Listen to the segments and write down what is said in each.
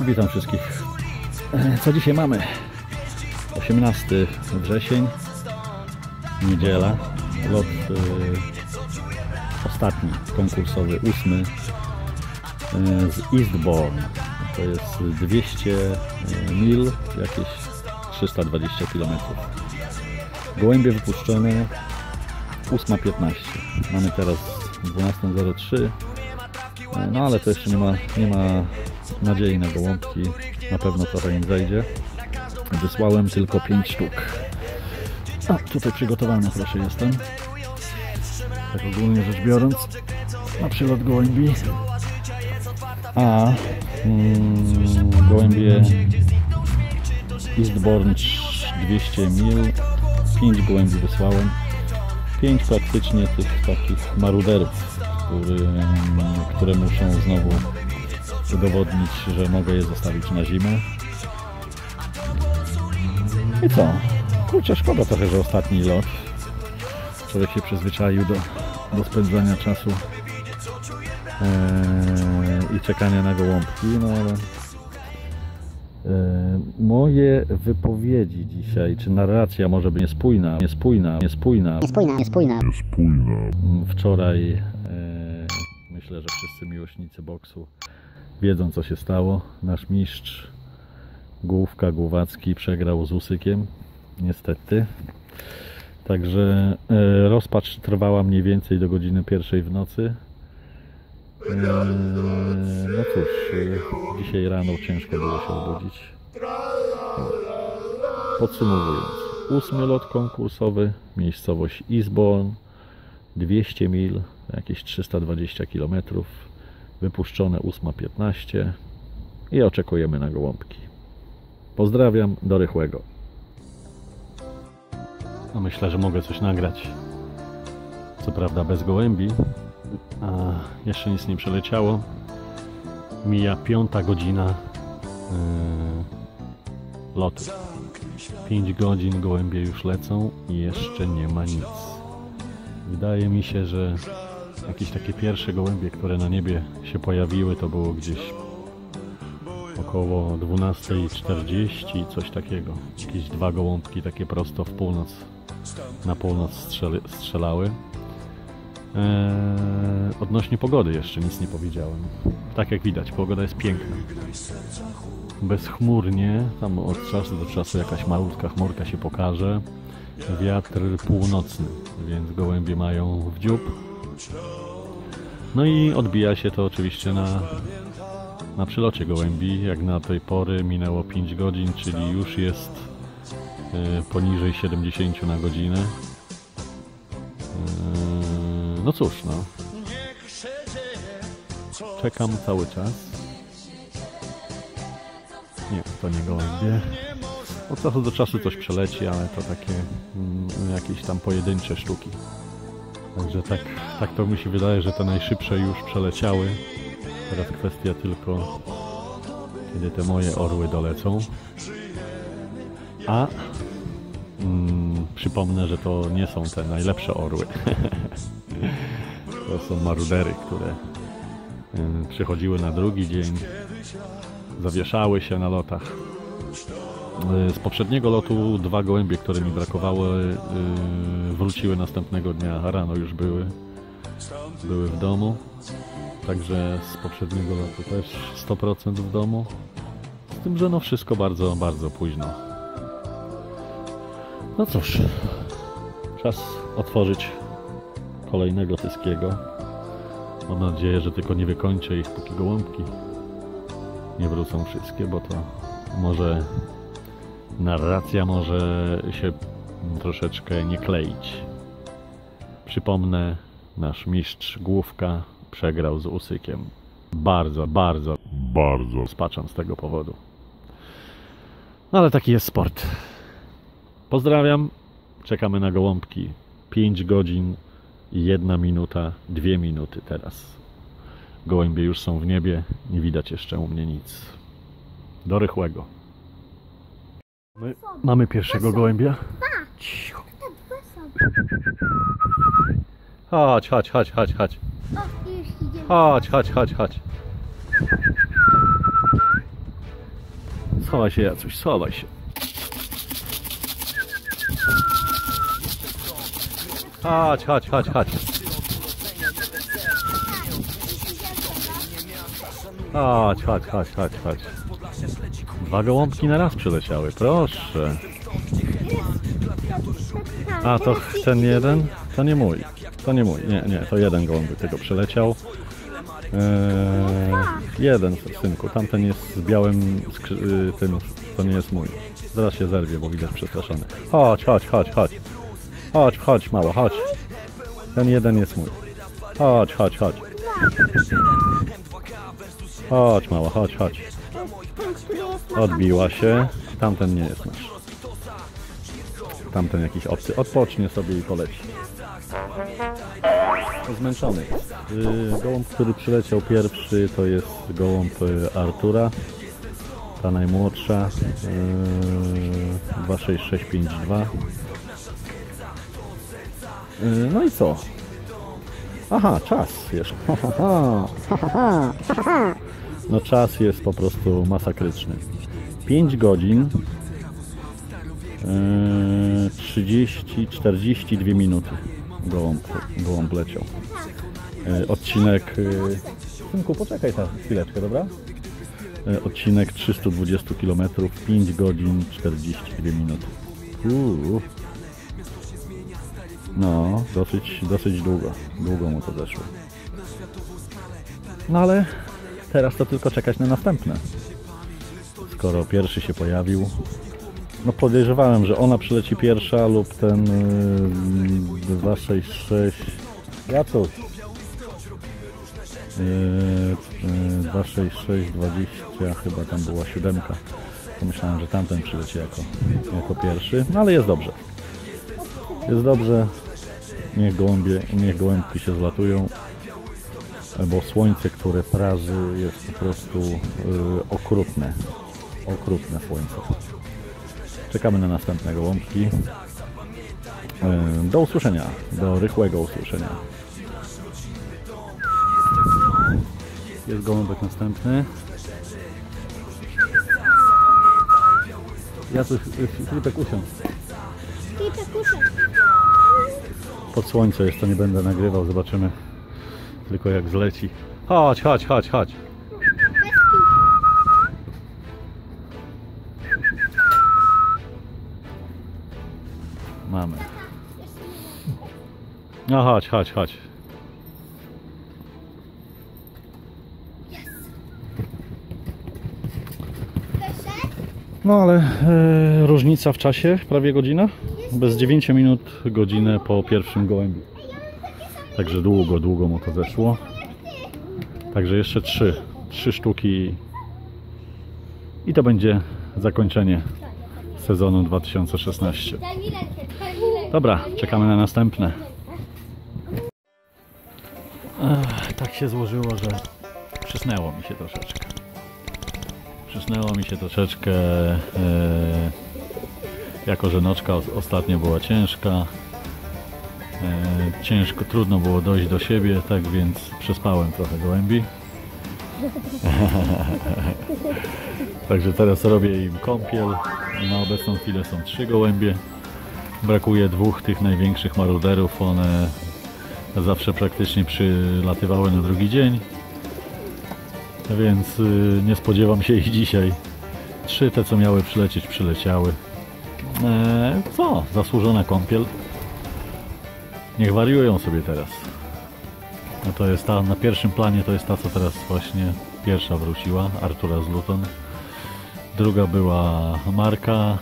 Witam wszystkich. E, Co dzisiaj mamy? 18 wrzesień, niedziela, lot e, ostatni, konkursowy, ósmy e, z Eastbourne. To jest 200 mil, jakieś 320 km. Gołębie wypuszczone 8.15. Mamy teraz 12.03. E, No ale to jeszcze nie ma, nie ma nadziei na gołąbki. Na pewno trochę im zejdzie. Wysłałem tylko 5 sztuk. A tutaj przygotowany proszę jestem. Tak ogólnie rzecz biorąc na przylot gołębi. A mm, gołębie Eastbourne 200 mil. 5 gołębi wysłałem. 5 praktycznie tych takich maruderów, który, które muszą znowu udowodnić, że mogę je zostawić na zimę. I co? Kurczę, szkoda trochę, że ostatni lot. Człowiek się przyzwyczaił do, do spędzania czasu eee, i czekania na gołąbki, no ale e, moje wypowiedzi dzisiaj, czy narracja może być niespójna, niespójna, niespójna. Niespójna, niespójna. Wczoraj e, myślę, że wszyscy miłośnicy boksu wiedzą co się stało. Nasz mistrz Główka Głowacki przegrał z Usykiem, niestety. Także e, rozpacz trwała mniej więcej do godziny pierwszej w nocy. E, no cóż, e, dzisiaj rano ciężko było się obudzić. Podsumowując, ósmy lot konkursowy, miejscowość Eastbourne, 200 mil, jakieś 320 km, wypuszczone 8.15 i oczekujemy na gołąbki. Pozdrawiam, do rychłego. No myślę, że mogę coś nagrać. Co prawda bez gołębi, a jeszcze nic nie przeleciało. Mija piąta godzina yy, lotu. 5 godzin gołębie już lecą i jeszcze nie ma nic. Wydaje mi się, że jakieś takie pierwsze gołębie, które na niebie się pojawiły, to było gdzieś około 12.40, coś takiego. Jakieś dwa gołąbki takie prosto w północ, na północ strzelały. Eee, odnośnie pogody jeszcze nic nie powiedziałem. Tak jak widać, pogoda jest piękna. Bezchmurnie, tam od czasu do czasu jakaś malutka chmurka się pokaże. Wiatr północny, więc gołębie mają w dziób. No i odbija się to oczywiście na, na przylocie gołębi. Jak na tej pory minęło 5 godzin, czyli już jest e, poniżej 70 na godzinę. E, no cóż, no. Czekam cały czas. Nie, to nie gołębie. Od czasu do czasu coś przeleci, ale to takie mm, jakieś tam pojedyncze sztuki. Także tak, tak to mi się wydaje, że te najszybsze już przeleciały. Teraz kwestia tylko, kiedy te moje orły dolecą. A mm, przypomnę, że to nie są te najlepsze orły. to są marudery, które y, przychodziły na drugi dzień, zawieszały się na lotach. Y, Z poprzedniego lotu dwa gołębie, które mi brakowało, y, wróciły następnego dnia. Rano już były, były w domu. Także z poprzedniego lotu też 100% w domu. Z tym, że no wszystko bardzo, bardzo późno. No cóż, czas otworzyć kolejnego tyskiego. Mam nadzieję, że tylko nie wykończę ich, póki gołąbki nie wrócą wszystkie, bo to może narracja może się troszeczkę nie kleić. Przypomnę, nasz mistrz Główka przegrał z Usykiem. Bardzo, bardzo, bardzo spaczam z tego powodu. No ale taki jest sport. Pozdrawiam. Czekamy na gołąbki. 5 godzin i 1 minuta, 2 minuty teraz. Gołębie już są w niebie, nie widać jeszcze u mnie nic. Do rychłego. My mamy pierwszego gołębia. Chodź, chodź, chodź, chodź, chodź. Chodź, chodź, chodź, chodź. Schowaj się, Jacuś, schowaj się. Chodź, chodź, chodź, chodź. Chodź, chodź, chodź, chodź, chodź. Dwa gołąbki na raz przyleciały, proszę. A to ten jeden? To nie mój. To nie mój. Nie, nie, to jeden gołąbek tylko przyleciał. Eee, jeden, synku. Tamten jest z białym skrzy- y, tym. To nie jest mój. Zaraz się zerwie, bo widać przestraszony. Chodź, chodź, chodź, chodź. Chodź, chodź, mało, chodź. Ten jeden jest mój. Chodź, chodź, chodź. Chodź, mała, chodź, chodź. Odbiła się. Tamten nie jest nasz. Tamten jakiś obcy. Odpocznie sobie i poleci. Zmęczony. Yy, Gołąb, który przyleciał pierwszy, to jest gołąb y, Artura. Ta najmłodsza. Yy, 26652. Yy, No i co? Aha, czas jeszcze. No czas jest po prostu masakryczny. 5 godzin yy, 30, 42 minuty gołąb, gołąb leciał. Yy, Odcinek yy, Synku, poczekaj tam chwileczkę, dobra? Odcinek 320 km 5 godzin 42 minuty. Uuu. No, dosyć, dosyć długo. Długo mu to zeszło. No ale teraz to tylko czekać na następne. Skoro pierwszy się pojawił. No podejrzewałem, że ona przyleci pierwsza lub ten yy, 266. Jacuś. Yy, yy, 266, 20 chyba tam była siódemka. Pomyślałem, że tamten przyleci jako, jako pierwszy. No ale jest dobrze. Jest dobrze. Niech gołębie, niech gołębki się zlatują bo słońce, które praży jest po prostu y, okrutne. Okrutne słońce. Czekamy na następne gołąbki. Do usłyszenia, do rychłego usłyszenia. Jest gołąbek następny. Ja coś, Filipek usiądź. Pod słońce jeszcze nie będę nagrywał, zobaczymy tylko jak zleci. Chodź, chodź, chodź, chodź. Mamy. No chodź, chodź, chodź. No ale e, różnica w czasie, prawie godzina. Bez 9 minut godzinę po pierwszym gołębiu. Także długo, długo mu to zeszło. Także jeszcze trzy, trzy sztuki i to będzie zakończenie sezonu 2016. Daj mi rękę, daj mi rękę. Dobra, czekamy na następne. Ech, tak się złożyło, że przysnęło mi się troszeczkę. Przysnęło mi się troszeczkę, e, jako że noczka os- ostatnio była ciężka. E, ciężko, trudno było dojść do siebie, tak więc przespałem trochę gołębi. Także teraz robię im kąpiel. Na obecną chwilę są trzy gołębie. Brakuje dwóch tych największych maruderów. One zawsze praktycznie przylatywały na drugi dzień. Więc y, nie spodziewam się ich dzisiaj. Trzy te, co miały przylecieć, przyleciały. Eee, co? Zasłużona kąpiel. Niech wariują sobie teraz. No to jest ta, na pierwszym planie to jest ta, co teraz właśnie pierwsza wróciła, Artura z Luton. Druga była Marka,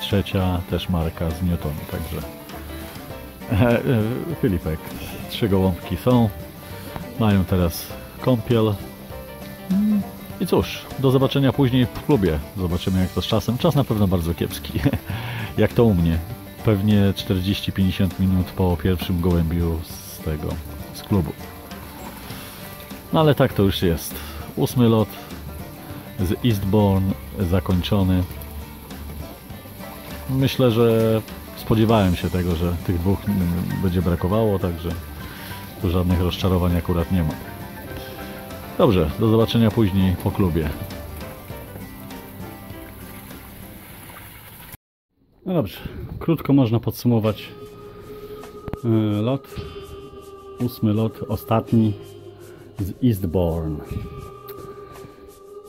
trzecia też Marka z Newton, także e, e, Filipek. Trzy gołąbki są, mają teraz kąpiel. I cóż, do zobaczenia później w klubie. Zobaczymy jak to z czasem. Czas na pewno bardzo kiepski, jak to u mnie. Pewnie 40-50 minut po pierwszym gołębiu z tego, z klubu. No ale tak to już jest. Ósmy lot z Eastbourne zakończony. Myślę, że spodziewałem się tego, że tych dwóch będzie brakowało, także tu żadnych rozczarowań akurat nie ma. Dobrze, do zobaczenia później po klubie. No dobrze, krótko można podsumować e, lot. Ósmy lot, ostatni z Eastbourne.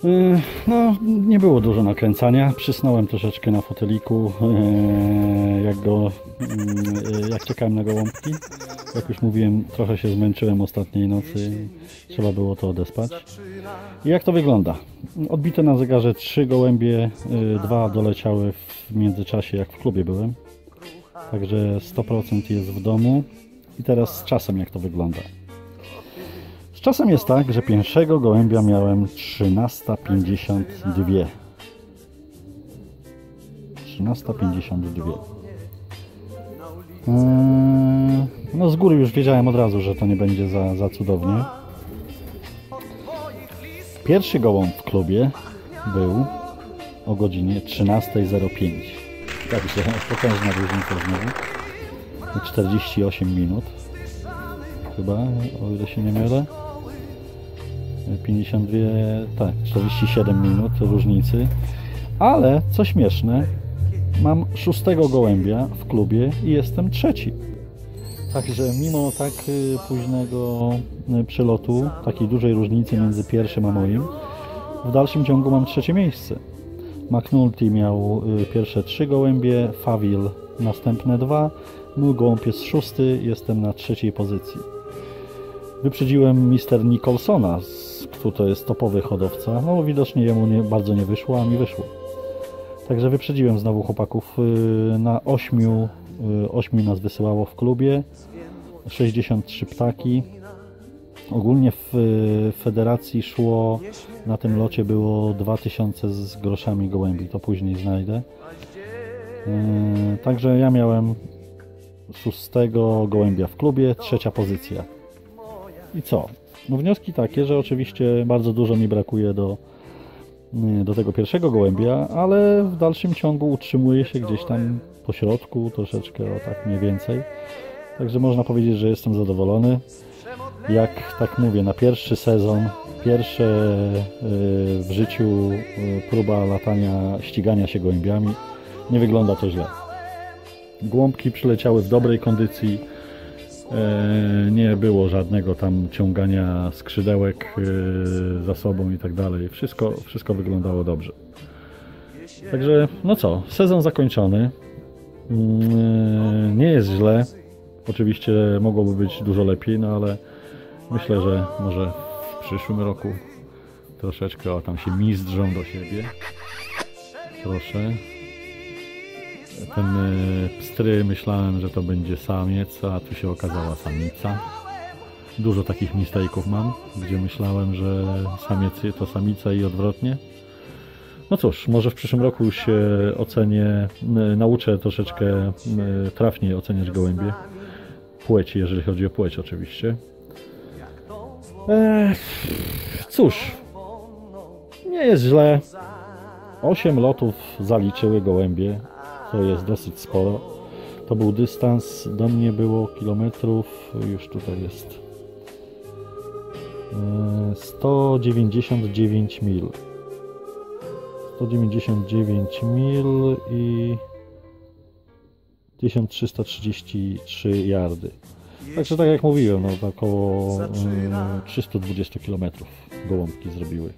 E, No, nie było dużo nakręcania. Przysnąłem troszeczkę na foteliku, e, jak go, mm, e, jak czekałem na gołąbki. Jak już mówiłem, trochę się zmęczyłem ostatniej nocy. Trzeba było to odespać. I jak to wygląda? Odbite na zegarze trzy gołębie, dwa doleciały w międzyczasie, jak w klubie byłem. Także 100% jest w domu. I teraz z czasem jak to wygląda? Czasem jest tak, że pierwszego gołębia miałem 13.52. 13.52. Eee, No z góry już wiedziałem od razu, że to nie będzie za, za cudownie. Pierwszy gołąb w klubie był o godzinie 13.05. Także potężna różnica znowu. 48 minut. Chyba, o ile się nie mylę. 52, tak, 47 minut różnicy. Ale, co śmieszne, mam szóstego gołębia w klubie i jestem trzeci. Także mimo tak y, późnego y, przelotu, takiej dużej różnicy między pierwszym a moim, w dalszym ciągu mam trzecie miejsce. McNulty miał y, pierwsze trzy gołębie, Favil następne dwa, mój gołąb jest szósty, jestem na trzeciej pozycji. Wyprzedziłem Mister Nicholsona, który to jest topowy hodowca, no widocznie jemu nie, bardzo nie wyszło, a mi wyszło. Także wyprzedziłem znowu chłopaków y, na ośmiu, y, ośmiu nas wysyłało w klubie, 63 ptaki. Ogólnie w y, federacji szło, na tym locie było 2000 z groszami gołębi, to później znajdę. Także ja miałem szóstego gołębia w klubie, trzecia pozycja. I co? No wnioski takie, że oczywiście bardzo dużo mi brakuje do, y, do tego pierwszego gołębia, ale w dalszym ciągu utrzymuję się gdzieś tam po środku, troszeczkę o tak mniej więcej. Także można powiedzieć, że jestem zadowolony. Jak tak mówię, na pierwszy sezon, pierwsze y, w życiu y, próba latania, ścigania się gołębiami, nie wygląda to źle. Głąbki przyleciały w dobrej kondycji. E, Nie było żadnego tam ciągania skrzydełek e, za sobą i tak dalej. Wszystko, wszystko wyglądało dobrze. Także, no co, sezon zakończony. Mm, e, Nie jest źle. Oczywiście mogłoby być dużo lepiej, no ale myślę, że może w przyszłym roku troszeczkę o tam się mizdrzą do siebie. Proszę. Ten e, pstry myślałem, że to będzie samiec, a tu się okazała samica. Dużo takich mistake'ów mam, gdzie myślałem, że samiec to samica i odwrotnie. No cóż, może w przyszłym roku się ocenię, m, nauczę troszeczkę m, trafniej oceniać gołębie. Płeci, jeżeli chodzi o płeć oczywiście. Ech, cóż, nie jest źle. 8 lotów zaliczyły gołębie, to jest dosyć sporo. To był dystans, do mnie było kilometrów, już tutaj jest e, 199 mil. 199 mil i 1333 yardy. Także tak jak mówiłem, no około mm, 320 km gołąbki zrobiły.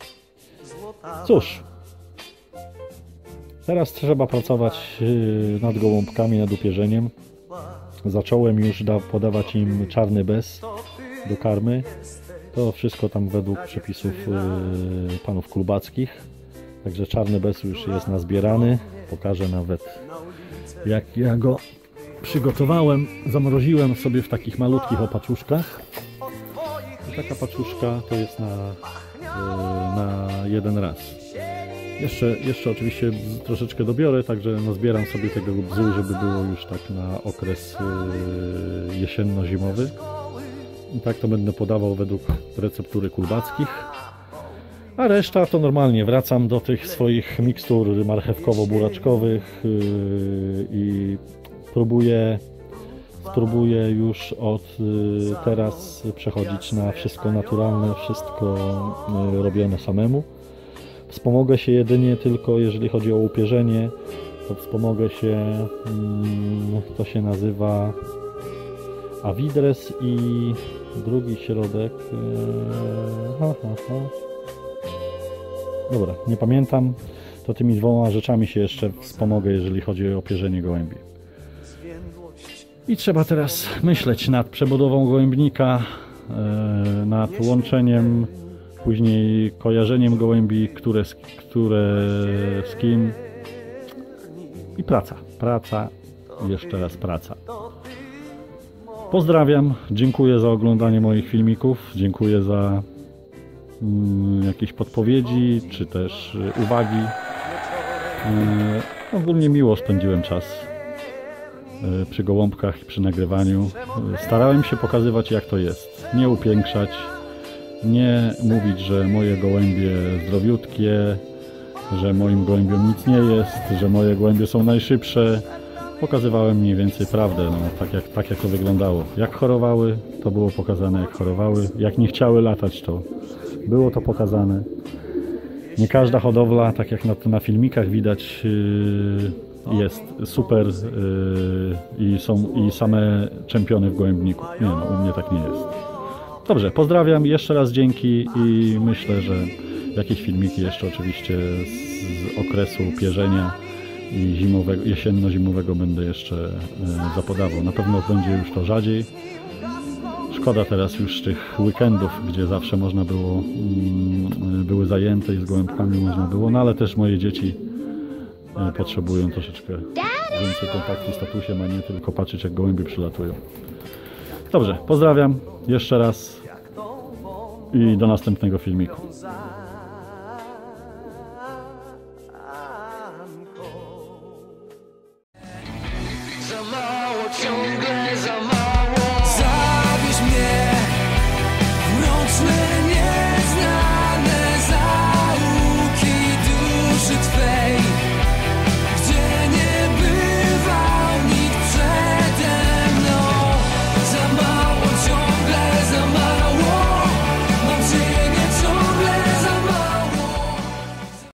Cóż, teraz trzeba pracować yy, nad gołąbkami, nad upierzeniem. Zacząłem już da, podawać im czarny bez do karmy. To wszystko tam według przepisów yy, panów klubackich. Także czarny bez już jest nazbierany. Pokażę nawet jak ja go przygotowałem. Zamroziłem sobie w takich malutkich opaczuszkach. I taka paczuszka to jest na, yy, na jeden raz. Jeszcze, jeszcze oczywiście troszeczkę dobiorę, także nazbieram sobie tego bzu, żeby było już tak na okres yy, jesienno-zimowy. I tak to będę podawał według receptury kulbackich. A reszta to normalnie wracam do tych swoich mikstur marchewkowo-buraczkowych yy, i próbuję, spróbuję już od yy, teraz przechodzić na wszystko naturalne, wszystko robione samemu. Wspomogę się jedynie tylko, jeżeli chodzi o upierzenie, to wspomogę się, mm, to się nazywa Avidres i drugi środek. e, Ha, ha, ha. Dobra, nie pamiętam. To tymi dwoma rzeczami się jeszcze wspomogę, jeżeli chodzi o pierzenie gołębi. I trzeba teraz myśleć nad przebudową gołębnika, e, nad łączeniem, później kojarzeniem gołębi, które, z- które z kim. I praca, praca, jeszcze raz praca. Pozdrawiam, dziękuję za oglądanie moich filmików, dziękuję za mm, jakieś podpowiedzi, czy też y, uwagi. E, ogólnie miło spędziłem czas e, przy gołąbkach i przy nagrywaniu. E, Starałem się pokazywać jak to jest, nie upiększać, nie mówić, że moje gołębie zdrowiutkie, że moim gołębiom nic nie jest, że moje gołębie są najszybsze. Pokazywałem mniej więcej prawdę, no, tak, jak, tak jak to wyglądało. Jak chorowały, to było pokazane jak chorowały. Jak nie chciały latać, to było to pokazane. Nie każda hodowla, tak jak na, na filmikach widać, yy, jest super yy, i są i same czempiony w gołębniku. Nie no, u mnie tak nie jest. Dobrze, pozdrawiam, jeszcze raz dzięki i myślę, że jakieś filmiki jeszcze oczywiście z, okresu pierzenia i zimowego, jesienno-zimowego będę jeszcze e, zapodawał. Na pewno będzie już to rzadziej. Szkoda teraz już tych weekendów, gdzie zawsze można było, mm, były zajęte i z gołębkami można było, no ale też moje dzieci e, potrzebują troszeczkę więcej kontaktu z tatusiem, a nie tylko patrzeć jak gołębie przylatują. Dobrze, pozdrawiam jeszcze raz i do następnego filmiku.